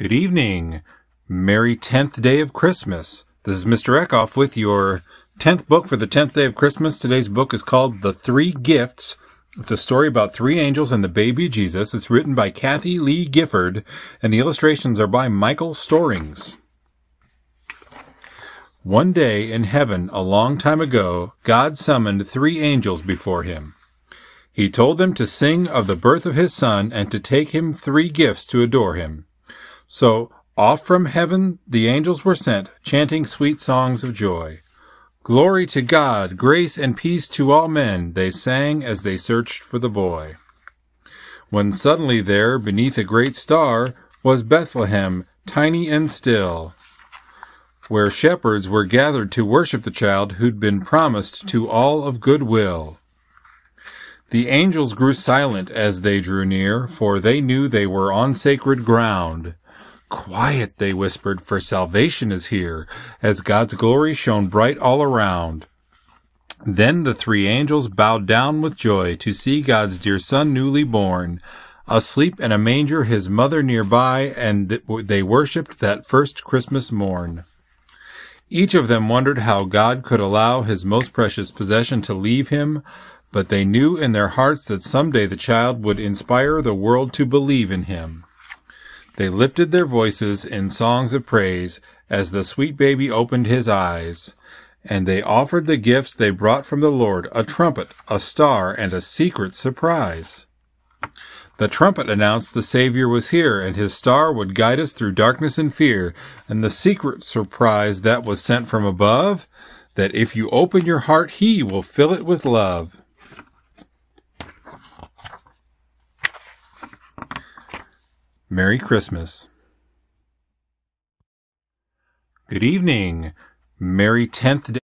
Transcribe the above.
Good evening. Merry 10th day of Christmas. This is Mr. Eckhoff with your 10th book for the 10th day of Christmas. Today's book is called The Three Gifts. It's a story about three angels and the baby Jesus. It's written by Kathie Lee Gifford, and the illustrations are by Michael Storrings. One day in heaven, a long time ago, God summoned three angels before him. He told them to sing of the birth of his son and to take him three gifts to adore him. So off from heaven the angels were sent, chanting sweet songs of joy. Glory to God, grace and peace to all men, they sang as they searched for the boy. When suddenly there, beneath a great star, was Bethlehem, tiny and still, where shepherds were gathered to worship the child who'd been promised to all of good will. The angels grew silent as they drew near, for they knew they were on sacred ground. Quiet, they whispered, for salvation is here, as God's glory shone bright all around. Then the three angels bowed down with joy to see God's dear Son newly born, asleep in a manger, his mother nearby, and they worshipped that first Christmas morn. Each of them wondered how God could allow his most precious possession to leave him, but they knew in their hearts that some day the child would inspire the world to believe in him. They lifted their voices in songs of praise as the sweet baby opened his eyes. And they offered the gifts they brought from the Lord, a trumpet, a star, and a secret surprise. The trumpet announced the Savior was here, and his star would guide us through darkness and fear. And the secret surprise that was sent from above, that if you open your heart, he will fill it with love. Merry Christmas. Good evening. Merry 10th day.